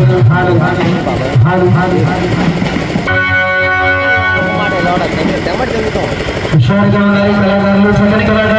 hai đường hai đường hai đường hai đường hai đường కళాకారులు సగం కళాకారులు